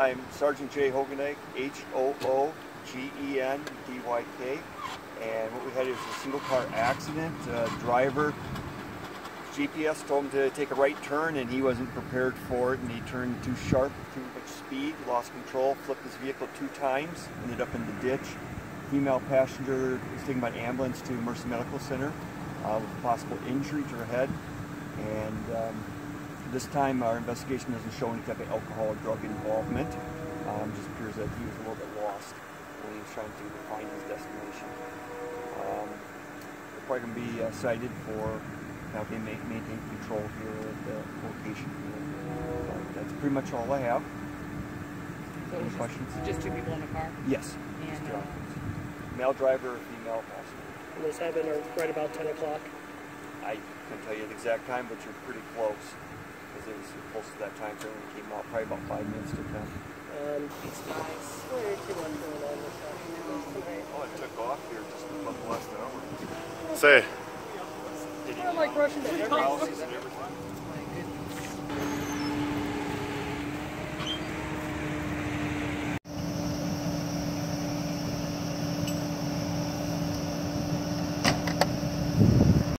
I'm Sergeant Jay Hoogendyk, H-O-O-G-E-N-D-Y-K. And what we had is a single car accident. Uh, driver, GPS told him to take a right turn and he wasn't prepared for it and he turned too sharp, too much speed, lost control, flipped his vehicle two times, ended up in the ditch. Female passenger was taken by ambulance to Mercy Medical Center uh, with possible injury to her head. And um, this time our investigation doesn't show any type of alcohol or drug involvement. Um, just appears that he was a little bit lost when he was trying to find his destination. Um, we're probably going to be uh, cited for helping ma- maintain control here at the location. But that's pretty much all I have. So Any was questions? just, just two people in the car? Yes. And, uh, uh, male driver, female passenger. And this happened right about 10 o'clock. I can't tell you the exact time, but you're pretty close because it was close to that time frame when it came out, probably about five minutes to ten. Um, where too much going on this afternoon tonight. Oh, it took off here just a little less than an hour. Say, We're like rushing to every Houses and everything.